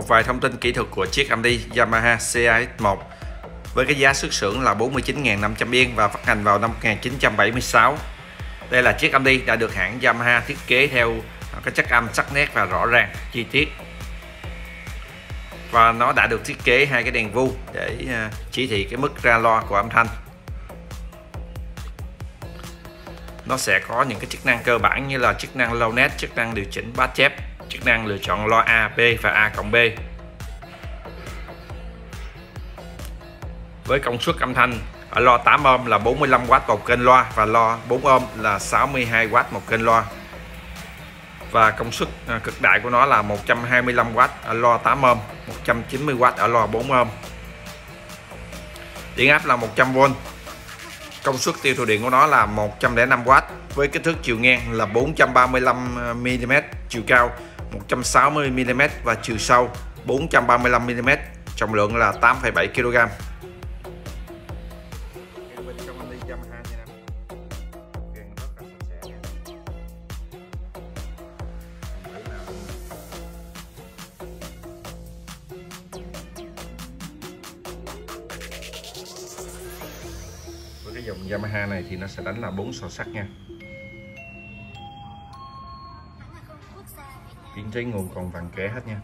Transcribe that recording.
Một vài thông tin kỹ thuật của chiếc âm đi Yamaha CAX1 với cái giá xuất xưởng là 49.500 yên và phát hành vào năm 1976. Đây là chiếc âm đi đã được hãng Yamaha thiết kế theo cái chất âm sắc nét và rõ ràng, chi tiết. Và nó đã được thiết kế hai cái đèn vu để à, chỉ thị cái mức ra loa của âm thanh. Nó sẽ có những cái chức năng cơ bản như là chức năng low net, chức năng điều chỉnh bass chép, chức năng lựa chọn loa A, B và A cộng B. Với công suất âm thanh ở lo 8 ohm là 45W một kênh loa và lo 4 ohm là 62W một kênh loa. Và công suất à, cực đại của nó là 125W ở lo 8 ohm 190W ở lo 4 ohm. Điện áp là 100V công suất tiêu thụ điện của nó là 105W với kích thước chiều ngang là 435mm chiều cao. 160mm và chiều sâu 435mm trọng lượng là 8,7 kg cái dòng Yamaha này thì nó sẽ đánh là bốn sò sắt nha. Chiến trí nguồn còn vàng kế hết nha.